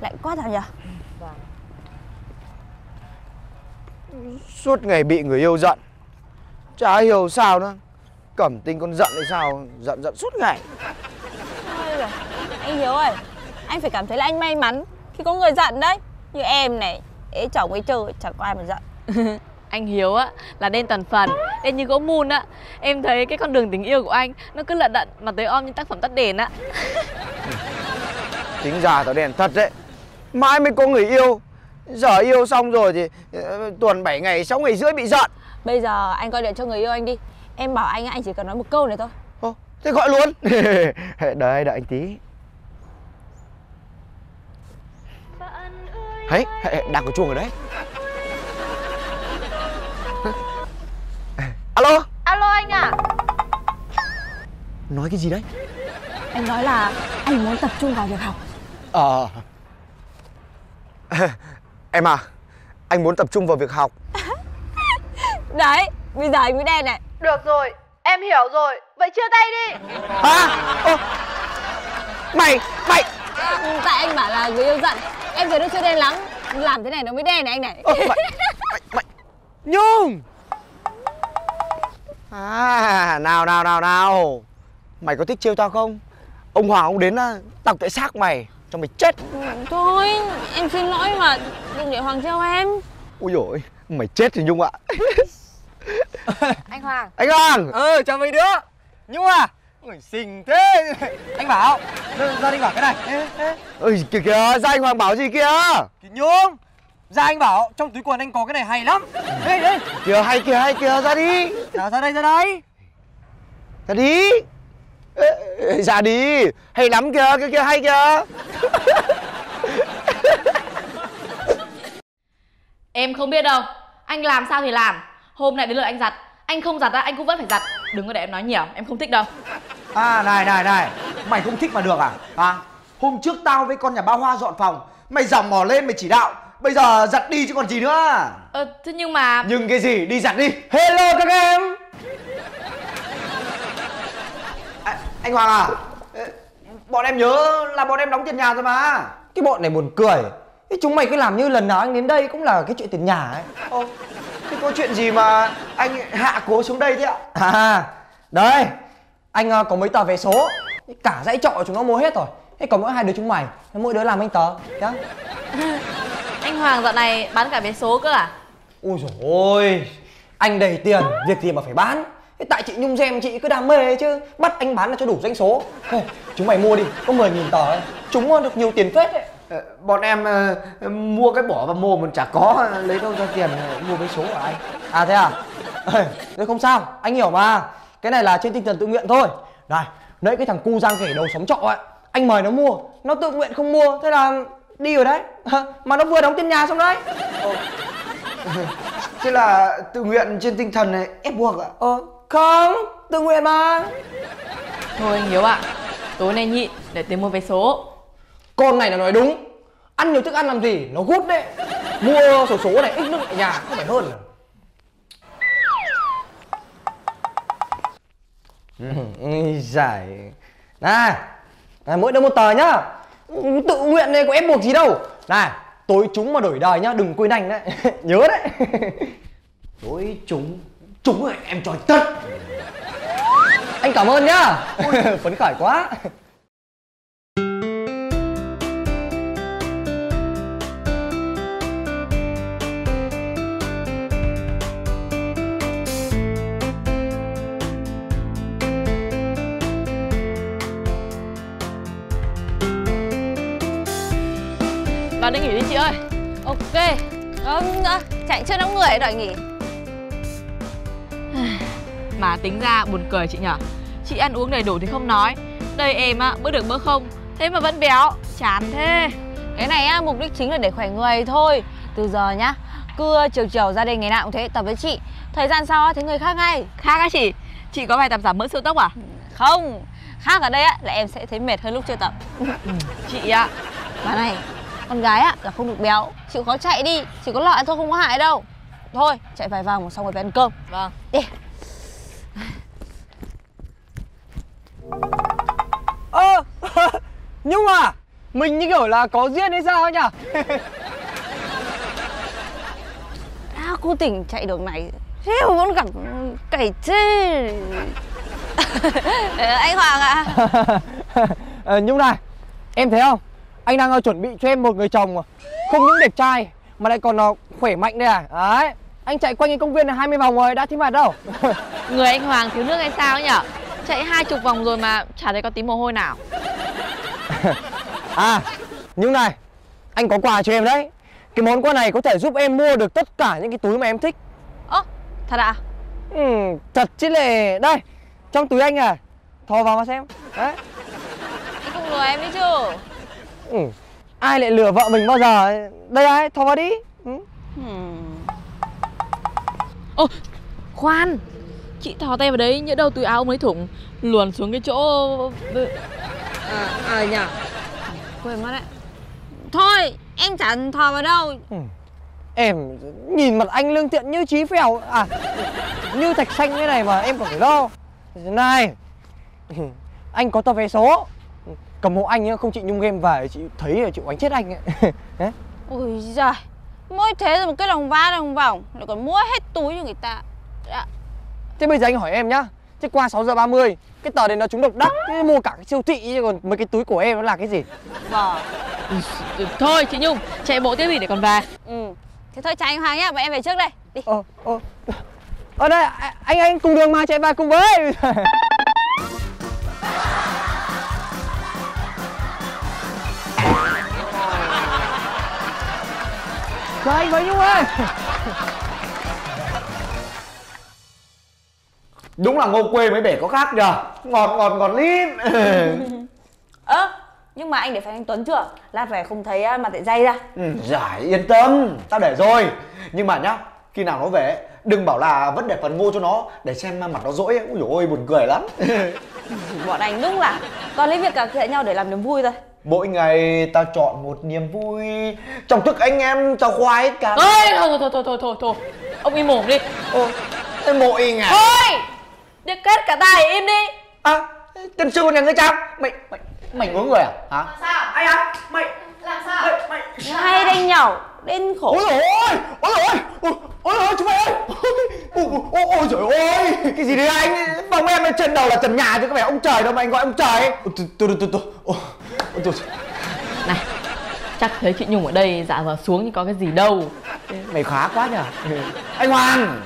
Lạnh quá thảo nhỉ? Suốt ngày bị người yêu giận. Chả hiểu sao nữa. Cẩm tinh con giận hay sao? Giận giận suốt ngày. Anh Hiếu ơi Anh phải cảm thấy là anh may mắn Khi có người giận đấy. Như em này Ế chồng ấy chơi chẳng có ai mà giận. Anh Hiếu á là đen toàn phần. Đen như gỗ mun á Em thấy cái con đường tình yêu của anh Nó cứ lận đận mà tới om như tác phẩm tắt đèn á. Tính ra tao đèn thật đấy Mãi mới có người yêu. Giờ yêu xong rồi thì ờ, tuần 7 ngày 6 ngày rưỡi bị giận. Bây giờ anh gọi điện cho người yêu anh đi. Em bảo anh anh chỉ cần nói một câu này thôi. Ô, Thế gọi luôn. Đợi đợi anh tí. Đấy, đang có chuông ở đấy. Alo? Alo anh à Nói cái gì đấy? Anh nói là anh muốn tập trung vào việc học. Ờ Em à Anh muốn tập trung vào việc học. Đấy, bây giờ anh mới đen này. Được rồi Em hiểu rồi. Vậy chia tay đi. Hả? Ô, Mày Mày. Ừ, Tại anh bảo là người yêu giận. Em thấy nó chưa đen lắm. Làm thế này nó mới đen này anh này. Ơ, mày, mày, mày. Nhung. À nào nào nào nào. Mày có thích trêu tao không? Ông Hoàng ông đến á, tao tự xác mày Cho mày chết. Ừ, Thôi, em xin lỗi mà Đừng để Hoàng trêu em. Ui dồi Mày chết thì Nhung ạ. Anh Hoàng. Anh Hoàng! Ờ chào mấy đứa. Nhưng mà Ui, xinh thế. Anh bảo gia đình bảo cái này. Ê, ê. Ôi kìa kìa Ra anh Hoàng bảo gì kìa? Kỳ nhung ra anh bảo trong túi quần anh có cái này hay lắm. Đây đây Kìa hay kìa hay kìa ra đi. Nào ra đây ra đây. Ra đi Ê, Ra đi. Hay lắm kìa kìa kìa hay kìa. Em không biết đâu. Anh làm sao thì làm. Hôm nay đến lượt anh giặt. Anh không giặt á anh cũng vẫn phải giặt. Đừng có để em nói nhiều Em không thích đâu. À này này này. Mày không thích mà được à? À hôm trước tao với con nhà ba hoa dọn phòng mày dòng mò lên mày chỉ đạo bây giờ giặt đi chứ còn gì nữa. Ờ thế nhưng mà nhưng cái gì? Đi giặt đi. Hello các em à, Anh Hoàng à? Bọn em nhớ là bọn em đóng tiền nhà rồi mà. Cái bọn này buồn cười. Thế chúng mày cứ làm như lần nào anh đến đây cũng là cái chuyện tiền nhà ấy. Ồ, Thế có chuyện gì mà anh hạ cố xuống đây thế ạ? À đây Anh ờ, có mấy tờ vé số. Cả dãy trọ chúng nó mua hết rồi. Thế còn mỗi hai đứa chúng mày. Mỗi đứa làm anh tờ nhá. Anh Hoàng dạo này bán cả vé số cơ à? Ui dồi ôi. Anh đầy tiền Việc gì mà phải bán Thế tại chị Nhung xem chị cứ đam mê chứ Bắt anh bán là cho đủ doanh số. Thôi, Chúng mày mua đi Có 10.000 tờ ấy Chúng được nhiều tiền phết đấy Ờ, Bọn em ờ, mua cái bỏ vào mồm còn chả có Lấy đâu ra tiền ờ, mua vé số của anh À thế à? Ê, Thế không sao Anh hiểu mà. Cái này là trên tinh thần tự nguyện thôi. Này Nãy cái thằng cu giang kể đầu sóng trọ ấy Anh mời nó mua Nó tự nguyện không mua Thế là đi rồi đấy. Mà nó vừa đóng tiền nhà xong đấy. Thế là tự nguyện trên tinh thần này ép buộc ạ Ờ không Tự nguyện mà. Thôi anh Hiếu ạ. Tối nay nhịn để tiền mua vé số. Con này là nói đúng. Ăn nhiều thức ăn làm gì? Nó gút đấy. Mua sổ số này ít nước tại nhà Không phải hơn à? Ui giải Này này, mỗi đứa một tờ nhá. Tự nguyện này có ép buộc gì đâu. Này tối chúng mà đổi đời nhá Đừng quên anh đấy. Nhớ đấy. Đối chúng Chúng rồi em cho tất. Anh cảm ơn nhá. Phấn khởi quá. Vào đây nghỉ đi chị ơi. Ok. Vâng, à, chạy chưa đông người đợi nghỉ Mà tính ra buồn cười chị nhở? Chị ăn uống đầy đủ thì không nói. Đây em á bữa được bữa không. Thế mà vẫn béo. Chán thế. Cái này á, mục đích chính là để khỏe người thôi. Từ giờ nhá Cứ chiều chiều gia đình ngày nào cũng thế tập với chị. Thời gian sau á, thấy người khác ngay. Khác á chị? Chị có bài tập giảm mỡ siêu tốc à? Không. Khác ở đây á, là em sẽ thấy mệt hơn lúc chưa tập. Chị ạ Mà này Con gái á, là không được béo. Chịu khó chạy đi. Chỉ có lợi thôi không có hại đâu. Thôi chạy vài vòng xong rồi về ăn cơm. Vâng. Đi Ơ Nhung à Mình như kiểu là có duyên hay sao nhỉ? À, cô tỉnh chạy đường này Thế mà vẫn gặp cày chê. Ờ, Anh Hoàng ạ. Ờ, Nhung này Em thấy không? Anh đang ờ, chuẩn bị cho em một người chồng mà. Không những đẹp trai Mà lại còn khỏe mạnh đây à? Đấy Anh chạy quanh cái công viên này 20 vòng rồi đã thấy mệt đâu? Người anh Hoàng thiếu nước hay sao ấy nhở Chạy hai chục vòng rồi mà chả thấy có tí mồ hôi nào À Nhung này Anh có quà cho em đấy Cái món quà này có thể giúp em mua được tất cả những cái túi mà em thích Ơ, thật ạ? ừ, Thật chứ lệ Đây Trong túi anh à Thò vào mà xem Đấy Anh không lừa em đấy chứ ừ. Ai lại lừa vợ mình bao giờ Đây ai Thò vào đi ừ. hmm. Ô khoan Chị thò tay vào đấy nhỡ đâu túi áo ông ấy thủng Luồn xuống cái chỗ À, à nhỉ Quên mất đấy. Thôi, em chẳng thò vào đâu. Em nhìn mặt anh lương thiện như trí phèo. À Như thạch xanh thế này mà em còn phải lo. Này Anh có tờ vé số. Cầm hộ anh nhá, không chị Nhung game về chị thấy là chị oánh chết anh ấy. Ôi giời Mỗi thế rồi một cái đồng va đồng vòng Lại còn mua hết túi cho người ta. Dạ. Thế bây giờ anh hỏi em nhá Thế qua 6 giờ 30 Cái tờ đấy nó trúng độc đắc Thế mua cả cái siêu thị chứ còn mấy cái túi của em nó là cái gì? Vâng. Thôi chị Nhung Chạy bộ tiếp đi để còn về. Ừ. Thế thôi chào anh Hoàng nhá, bọn em về trước đây. Đi. Ờ ờ. Ở đây à, anh anh cùng đường mà chạy vào cùng với. Chào anh với Nhung ơi Đúng là ngô quê mới bể có khác nhờ. Ngọt ngọt ngọt lít. Ơ Nhưng mà anh để phải anh Tuấn chưa? Lát về không thấy á, mặt lại dây ra. Ừ, Giải yên tâm. Tao để rồi. Nhưng mà nhá Khi nào nó về Đừng bảo là vẫn để phần ngô cho nó Để xem mặt nó dỗi Ui dồi ôi buồn cười lắm. Bọn anh đúng là Toàn lấy việc cà khịa nhau để làm niềm vui thôi. Mỗi ngày ta chọn một niềm vui. Trong thức anh em cho khoái cả. Ôi thôi thôi thôi thôi thôi thôi. Ông im mồm đi. Ô, thế mội ngà Thôi Điếc kết cả tay im đi. À, tên sư nhà ngươi trang Mày, mày, mày ngứa người à? Hả? Sao? Ai à? Mày, Làm sao? mày, mày. Hay đanh nhẩu Đến khổ. Ôi dồi ôi, ôi dồi ôi, ôi ôi ôi chúng mày ơi. Ôi, ôi, ôi trời ơi, cái gì đấy anh? Phòng em bên trên đầu là trần nhà chứ có phải ông trời đâu mà anh gọi ông trời Từ từ từ từ. Ôi, ôi, từ Này Chắc thấy chị Nhung ở đây dạ vào xuống thì có cái gì đâu. Mày khá quá nhở? Anh Hoàng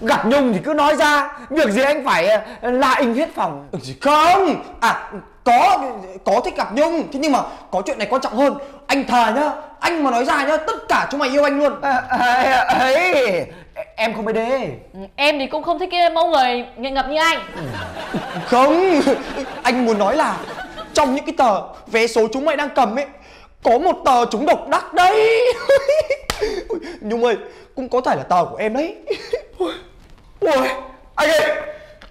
Gặp Nhung thì cứ nói ra Việc gì anh phải ờ, la in hết phòng. Ừ, Không? À có có thích gặp Nhung Thế nhưng mà có chuyện này quan trọng hơn. Anh thề nhá Anh mà nói ra nhá Tất cả chúng mày yêu anh luôn. À, à, ấy Em không đê Ừ, Em thì cũng không thích cái mẫu người nghiện ngập như anh. Không Anh muốn nói là Trong những cái tờ vé số chúng mày đang cầm ấy Có một tờ chúng độc đắc đấy. Nhung ơi Cũng có thể là tờ của em đấy Ôi Anh ơi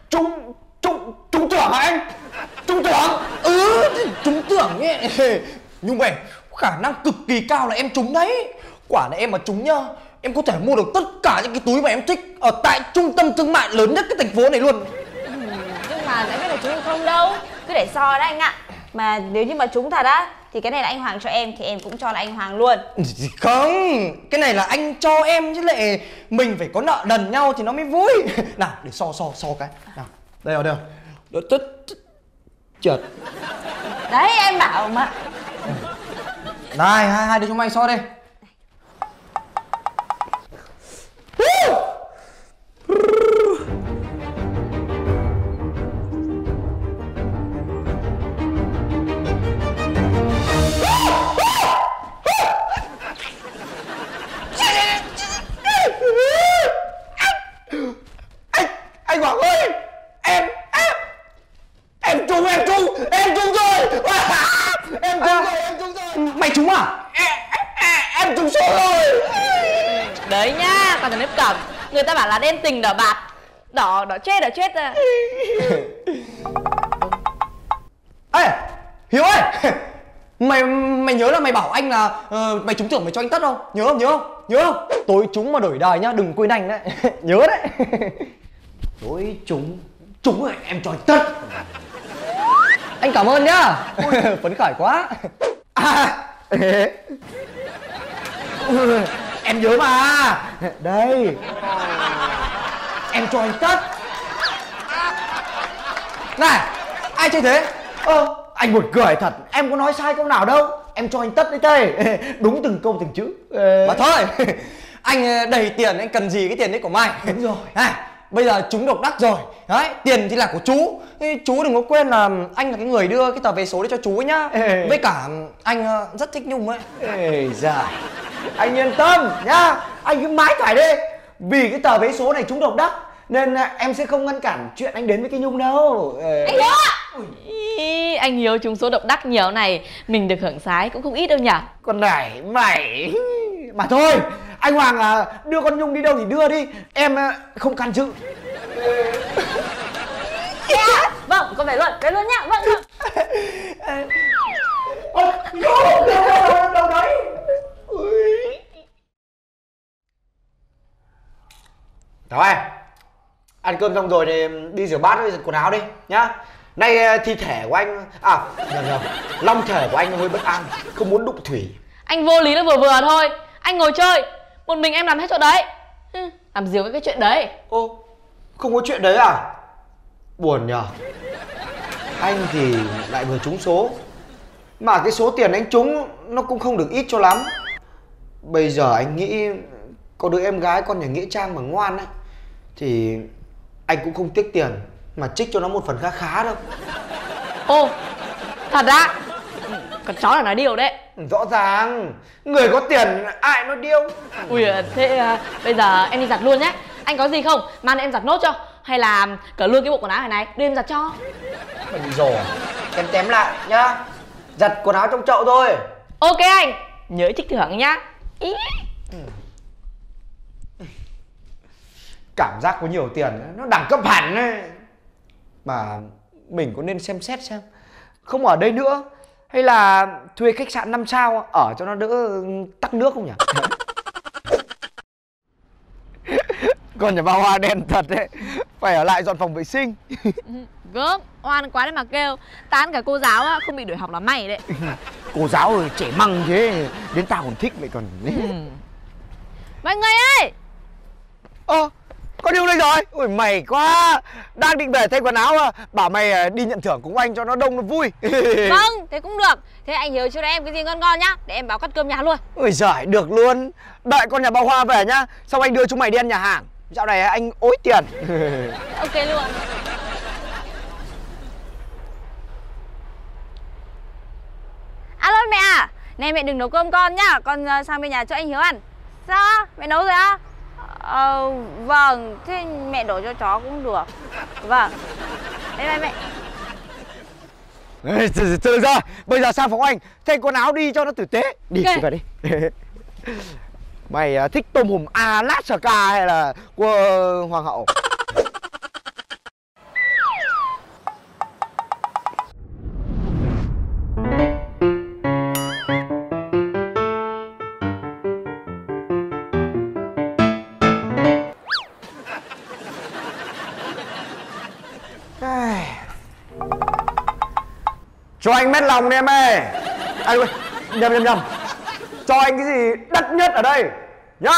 Trung Trung Trung tưởng hả anh? Trung tưởng Ừ Trúng tưởng ấy. Nhung ơi Khả năng cực kỳ cao là em trúng đấy. Quả này em mà trúng nhá Em có thể mua được tất cả những cái túi mà em thích Ở tại trung tâm thương mại lớn nhất cái thành phố này luôn. Nhưng mà đã biết là chúng không đâu. Cứ để so đấy anh ạ Mà nếu như mà chúng thật á Thì cái này là anh Hoàng cho em Thì em cũng cho là anh Hoàng luôn. Không Cái này là anh cho em chứ lệ Mình phải có nợ đần nhau thì nó mới vui. Nào để so so so cái. Nào Đây rồi đây rồi. Đó. Trượt. Đấy em bảo mà. Này hai, hai đứa chúng mày so đây đen tình đỏ bạt Đỏ đỏ chết đỏ chết ra Ê Hiếu ơi Mày mày nhớ là mày bảo anh là ờ, mày trúng thưởng mày cho anh tất không? Nhớ không? Nhớ không? Nhớ không? Tối trúng mà đổi đời nhá, đừng quên anh đấy. nhớ đấy. Tối trúng Trúng rồi em cho anh tất anh cảm ơn nhá. Phấn khởi quá. À À, em nhớ mà. Đây. Em cho anh tất này ai chơi thế? Ơ anh buồn cười thật. Em có nói sai câu nào đâu. Em cho anh tất đấy tê đúng từng câu từng chữ. Mà thôi anh ờ, đầy tiền anh cần gì cái tiền đấy của mày? Đúng rồi. này bây giờ chúng độc đắc rồi. Đấy tiền thì là của chú. Thế chú đừng có quên là anh là cái người đưa cái tờ vé số đấy cho chú ấy nhá. Ê. với cả anh ờ, rất thích nhung ấy. Ê giời. Anh yên tâm nhá. Anh cứ mãi thoải đi Vì cái tờ vé số này trúng độc đắc Nên à, em sẽ không ngăn cản chuyện anh đến với cái Nhung đâu. Ê. Anh Hiếu ạ. Ý, anh Hiếu trúng số độc đắc nhiều này Mình được hưởng sái cũng không ít đâu nhỉ Con này mày. Mà thôi Anh Hoàng à, đưa con Nhung đi đâu thì đưa đi. Em à, không can dự. Dạ, Vâng, con về luôn, về luôn nhá Vâng, vâng. Ôi, đâu, đâu, đấy. Ơi Ăn cơm xong rồi thì đi rửa bát với giặt quần áo đi nhá. Nay à, thi thể của anh À nhầm nhầm Long thể của anh hơi bất an Không muốn đụng thủy. Anh vô lý là vừa vừa thôi. Anh ngồi chơi Một mình em làm hết chỗ đấy. Làm gì có cái chuyện đấy? Ô Không có chuyện đấy à? Buồn nhờ. Anh thì lại vừa trúng số. Mà cái số tiền anh trúng Nó cũng không được ít cho lắm. Bây giờ anh nghĩ Có đứa em gái con nhà Nghĩa Trang mà ngoan ấy Thì Anh cũng không tiếc tiền Mà trích cho nó một phần khá khá đâu. Ô Thật á? Con chó là nói điều đấy Rõ ràng Người có tiền ai nó điêu? Ui thế à, bây giờ em đi giặt luôn nhé. Anh có gì không? Mang em giặt nốt cho. Hay là cởi luôn cái bộ quần áo này này Đưa em giặt cho. Mày đi rồi Tém tém lại nhá. Giặt quần áo trong chậu thôi. Ok anh Nhớ trích thưởng nhá. Ý. cảm giác có nhiều tiền nó đẳng cấp hẳn ấy. mà mình có nên xem xét xem không ở đây nữa hay là thuê khách sạn 5 sao ở cho nó đỡ tắc nước không nhỉ? Còn nhà bà hoa đen thật đấy. Phải ở lại dọn phòng vệ sinh. Gớm Oan quá đấy mà kêu. Tán cả cô giáo á Không bị đuổi học là may đấy. Cô giáo ơi trẻ măng thế. Đến tao còn thích mày còn. Ừ. Mọi người ơi! Ơ con điêu đây rồi. Ôi mày quá. Đang định về thay quần áo à. bảo mày à, đi nhận thưởng cùng anh cho nó đông nó vui. Vâng, thế cũng được. Thế anh Hiếu cho em cái gì ngon ngon nhá. Để em báo cắt cơm nhà luôn. Ôi giời, được luôn. Đợi con nhà bà Hoa về nhá. Xong anh đưa chúng mày đi ăn nhà hàng. Dạo này anh ối tiền. Ok luôn. Alo mẹ à. Này mẹ đừng nấu cơm con nhá. Con ờ, sang bên nhà cho anh Hiếu ăn. Sao? Mẹ nấu rồi á? Ờ, vâng Thế mẹ đổ cho chó cũng được. Vâng. Bye bye mẹ. Ê, Thôi được rồi, bây giờ sang phòng anh Thay quần áo đi cho nó tử tế. Đi, Ok. đi vào đi. Mày à, thích tôm hùm Alaska hay là của Hoàng hậu Cho anh mét lòng đi em ơi. À quên, nhầm nhầm nhầm. Cho anh cái gì đắt nhất ở đây Nhá.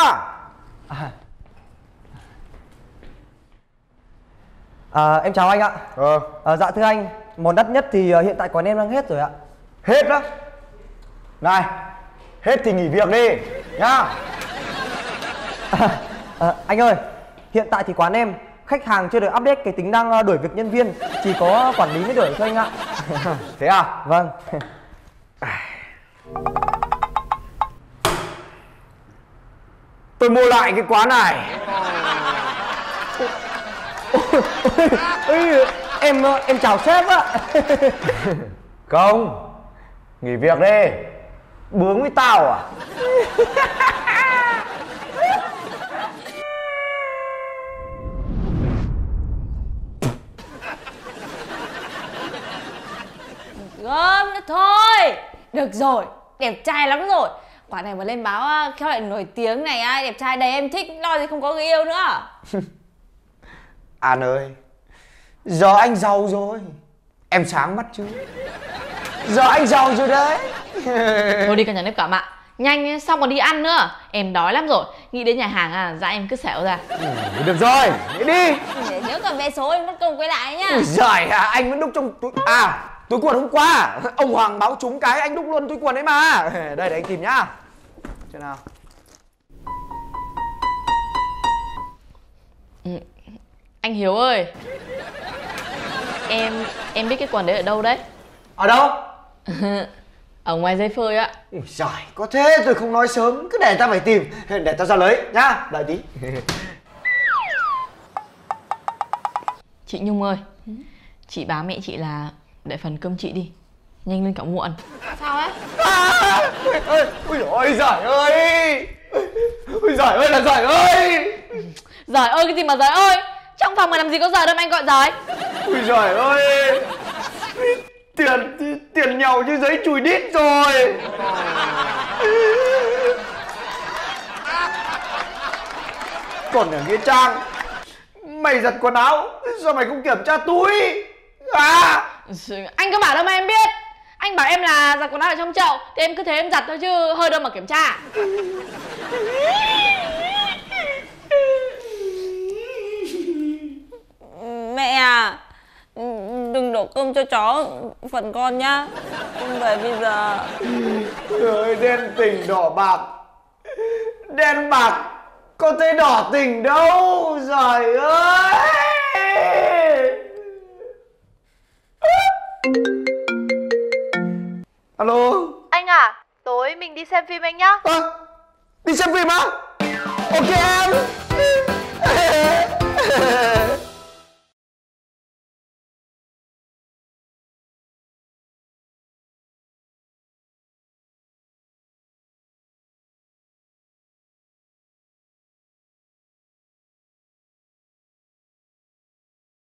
À, em chào anh ạ. Ờ. À, dạ thưa anh món đắt nhất thì ờ, hiện tại quán em đang hết rồi ạ. Hết đó Này Hết thì nghỉ việc đi Nhá. À, anh ơi hiện tại thì quán em khách hàng chưa được update cái tính năng ờ, đuổi việc nhân viên chỉ có quản lý mới đuổi thôi anh ạ. Thế à? Vâng. Tôi mua lại cái quán này. Em ờ, em chào sếp ạ. Không Nghỉ việc đi. Bướng với tao à Gớm nữa thôi. Được rồi, đẹp trai lắm rồi. Quả này mà lên báo à, khéo lại nổi tiếng này ai đẹp trai đầy em thích lo gì không có người yêu nữa. An ơi Giờ anh giàu rồi. Em sáng mắt chứ. Giờ anh giàu rồi đấy. Thôi đi cả nhà nếp cẩm ạ Nhanh xong còn đi ăn nữa. Em đói lắm rồi. Nghĩ đến nhà hàng à dạ em cứ xẻo ra. Ừ, được rồi đi. Nhớ cầm vé số em mất công quay lại nhá. Ui giời à, anh vẫn đúc trong túi À túi quần hôm qua Ông Hoàng báo trúng cái anh đúc luôn túi quần ấy mà. Đây để anh tìm nhá. Xem nào. Anh Hiếu ơi. Em em biết cái quần đấy ở đâu đấy? Ở đâu? Ở ngoài dây phơi ạ Ui giời có thế rồi không nói sớm Cứ để ta phải tìm. Để tao ra lấy nhá Đợi tí. Chị Nhung ơi Chị báo mẹ chị là Để phần cơm chị đi. Nhanh lên cả muộn Sao ấy? À, ôi giời ơi. Ôi giời ơi là giời ơi. Giời ơi cái gì mà giời ơi? Trong phòng mà làm gì có giời đâu mà anh gọi giời. Ôi giời ơi. Tiền tiền nhàu như giấy chùi đít rồi. Còn ở Nghĩa Trang Mày giặt quần áo Sao mày không kiểm tra túi? À Anh có bảo đâu mà em biết. Anh bảo em là giặt quần áo ở trong chậu Thì em cứ thế em giặt thôi chứ hơi đâu mà kiểm tra. Mẹ à Đừng đổ cơm cho chó phần con nhá. Không về bây giờ Trời đen tình đỏ bạc. Đen bạc Có thấy đỏ tình đâu? Trời ơi đi xem phim anh nhá. À, Đi xem phim á? Ok em.